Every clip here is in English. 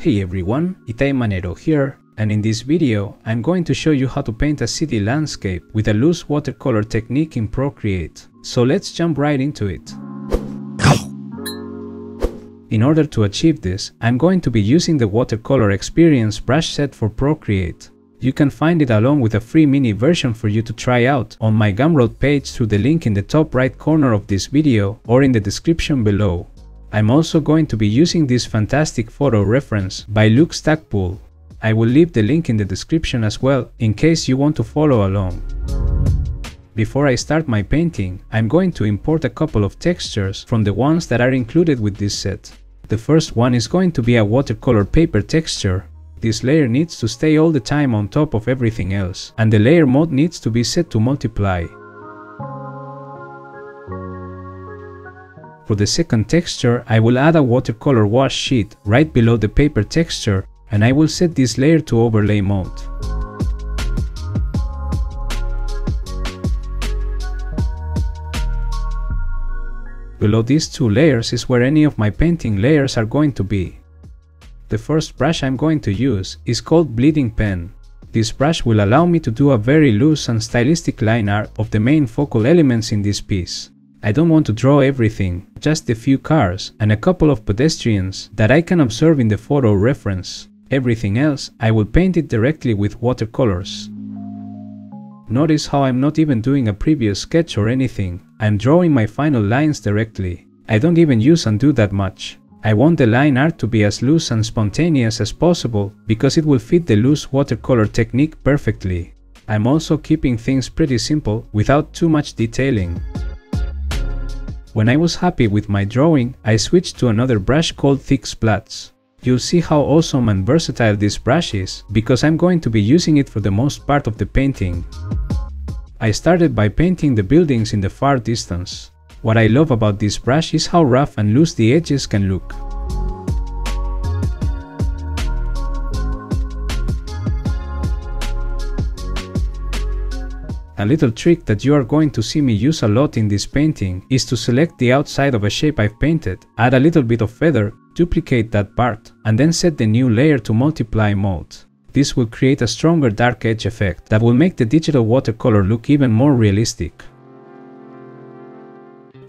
Hey everyone, Ittai Manero here, and in this video I'm going to show you how to paint a city landscape with a loose watercolor technique in Procreate. So let's jump right into it. In order to achieve this, I'm going to be using the Watercolor Experience brush set for Procreate. You can find it along with a free mini version for you to try out on my Gumroad page through the link in the top right corner of this video or in the description below. I'm also going to be using this fantastic photo reference by Luke Stackpoole. I will leave the link in the description as well in case you want to follow along. Before I start my painting, I'm going to import a couple of textures from the ones that are included with this set. The first one is going to be a watercolor paper texture. This layer needs to stay all the time on top of everything else, and the layer mode needs to be set to multiply. For the second texture, I will add a watercolor wash sheet right below the paper texture and I will set this layer to overlay mode. Below these two layers is where any of my painting layers are going to be. The first brush I'm going to use is called Bleeding Pen. This brush will allow me to do a very loose and stylistic line art of the main focal elements in this piece. I don't want to draw everything, just a few cars and a couple of pedestrians that I can observe in the photo reference. Everything else, I will paint it directly with watercolors. Notice how I'm not even doing a previous sketch or anything, I'm drawing my final lines directly. I don't even use undo that much. I want the line art to be as loose and spontaneous as possible because it will fit the loose watercolor technique perfectly. I'm also keeping things pretty simple without too much detailing. When I was happy with my drawing, I switched to another brush called Thick Splats. You'll see how awesome and versatile this brush is, because I'm going to be using it for the most part of the painting. I started by painting the buildings in the far distance. What I love about this brush is how rough and loose the edges can look. A little trick that you are going to see me use a lot in this painting is to select the outside of a shape I've painted, add a little bit of feather, duplicate that part, and then set the new layer to multiply mode. This will create a stronger dark edge effect that will make the digital watercolor look even more realistic.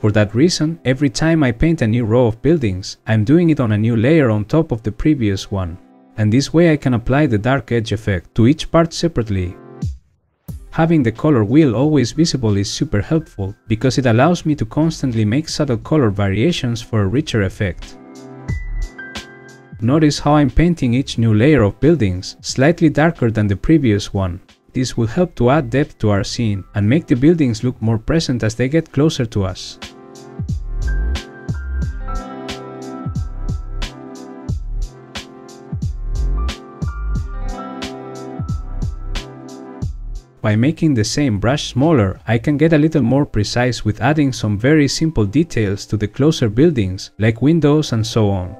For that reason, every time I paint a new row of buildings, I'm doing it on a new layer on top of the previous one. And this way I can apply the dark edge effect to each part separately Having the color wheel always visible is super helpful because it allows me to constantly make subtle color variations for a richer effect. Notice how I'm painting each new layer of buildings slightly darker than the previous one. This will help to add depth to our scene and make the buildings look more present as they get closer to us. By making the same brush smaller, I can get a little more precise with adding some very simple details to the closer buildings, like windows and so on.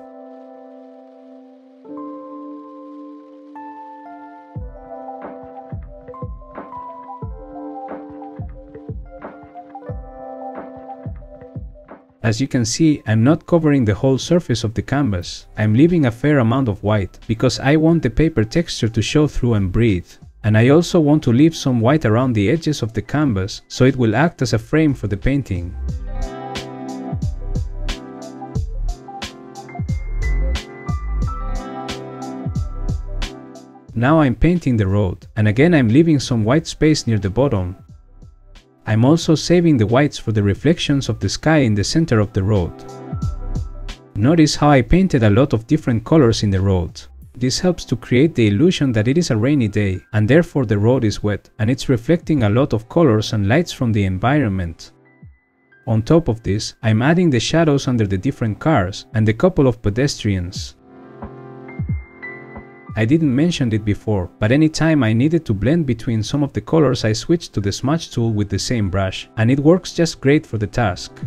As you can see, I'm not covering the whole surface of the canvas. I'm leaving a fair amount of white, because I want the paper texture to show through and breathe. And I also want to leave some white around the edges of the canvas so it will act as a frame for the painting. Now I'm painting the road, and again I'm leaving some white space near the bottom. I'm also saving the whites for the reflections of the sky in the center of the road. Notice how I painted a lot of different colors in the road. This helps to create the illusion that it is a rainy day and therefore the road is wet and it's reflecting a lot of colors and lights from the environment. On top of this, I'm adding the shadows under the different cars and the couple of pedestrians. I didn't mention it before, but anytime I needed to blend between some of the colors I switched to the smudge tool with the same brush, and it works just great for the task.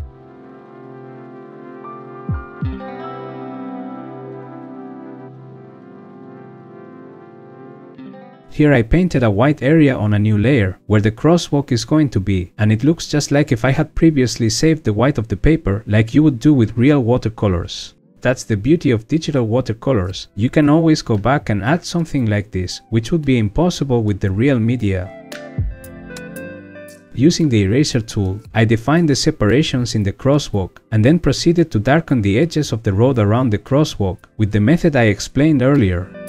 Here I painted a white area on a new layer, where the crosswalk is going to be, and it looks just like if I had previously saved the white of the paper like you would do with real watercolors. That's the beauty of digital watercolors. You can always go back and add something like this, which would be impossible with the real media. Using the eraser tool, I defined the separations in the crosswalk and then proceeded to darken the edges of the road around the crosswalk with the method I explained earlier.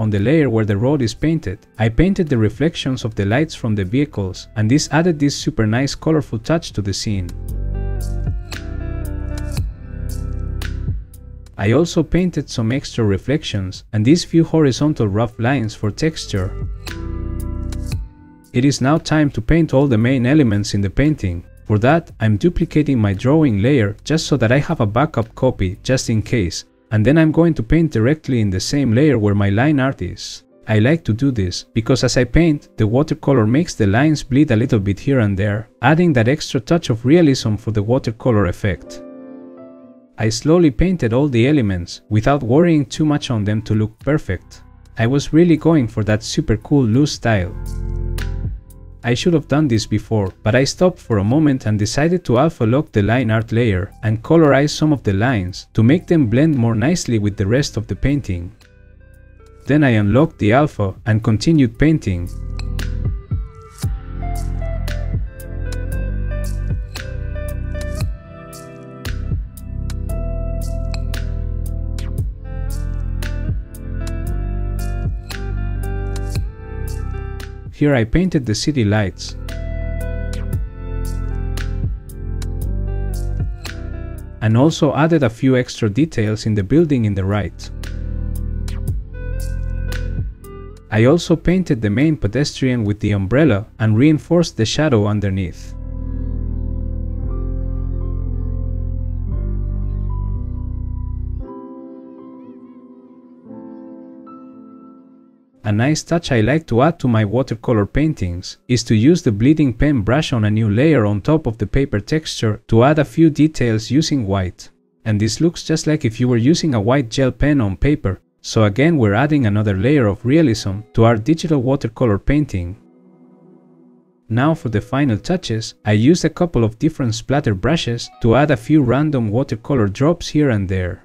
On the layer where the road is painted, I painted the reflections of the lights from the vehicles and this added this super nice colorful touch to the scene. I also painted some extra reflections and these few horizontal rough lines for texture. It is now time to paint all the main elements in the painting. For that, I'm duplicating my drawing layer just so that I have a backup copy just in case and then I'm going to paint directly in the same layer where my line art is. I like to do this because as I paint, the watercolor makes the lines bleed a little bit here and there, adding that extra touch of realism for the watercolor effect. I slowly painted all the elements without worrying too much on them to look perfect. I was really going for that super cool loose style. I should have done this before, but I stopped for a moment and decided to alpha lock the line art layer and colorize some of the lines to make them blend more nicely with the rest of the painting. Then I unlocked the alpha and continued painting. Here I painted the city lights. And also added a few extra details in the building in the right. I also painted the main pedestrian with the umbrella and reinforced the shadow underneath. A nice touch I like to add to my watercolor paintings is to use the bleeding pen brush on a new layer on top of the paper texture to add a few details using white. And this looks just like if you were using a white gel pen on paper, so again we're adding another layer of realism to our digital watercolor painting. Now for the final touches, I used a couple of different splatter brushes to add a few random watercolor drops here and there.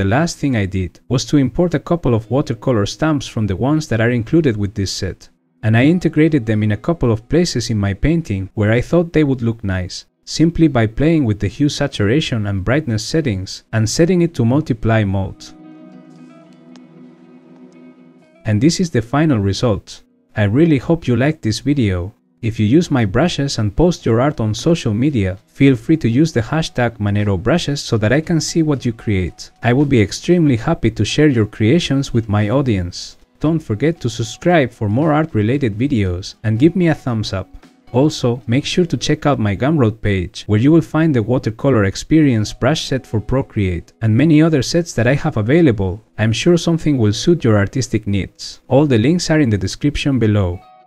The last thing I did was to import a couple of watercolor stamps from the ones that are included with this set, and I integrated them in a couple of places in my painting where I thought they would look nice, simply by playing with the hue saturation and brightness settings and setting it to multiply mode. And this is the final result. I really hope you liked this video. If you use my brushes and post your art on social media, feel free to use the hashtag ManeroBrushes so that I can see what you create. I will be extremely happy to share your creations with my audience. Don't forget to subscribe for more art related videos and give me a thumbs up. Also, make sure to check out my Gumroad page, where you will find the watercolor experience brush set for Procreate and many other sets that I have available. I'm sure something will suit your artistic needs. All the links are in the description below.